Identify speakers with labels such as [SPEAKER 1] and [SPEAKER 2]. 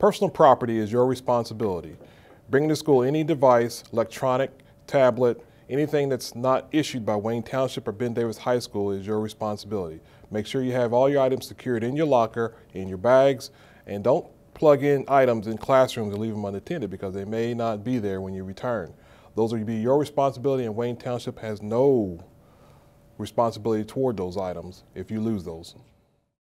[SPEAKER 1] Personal property is your responsibility. Bringing to school any device, electronic, tablet, anything that's not issued by Wayne Township or Ben Davis High School is your responsibility. Make sure you have all your items secured in your locker, in your bags, and don't plug in items in classrooms and leave them unattended because they may not be there when you return. Those will be your responsibility and Wayne Township has no responsibility toward those items if you lose those.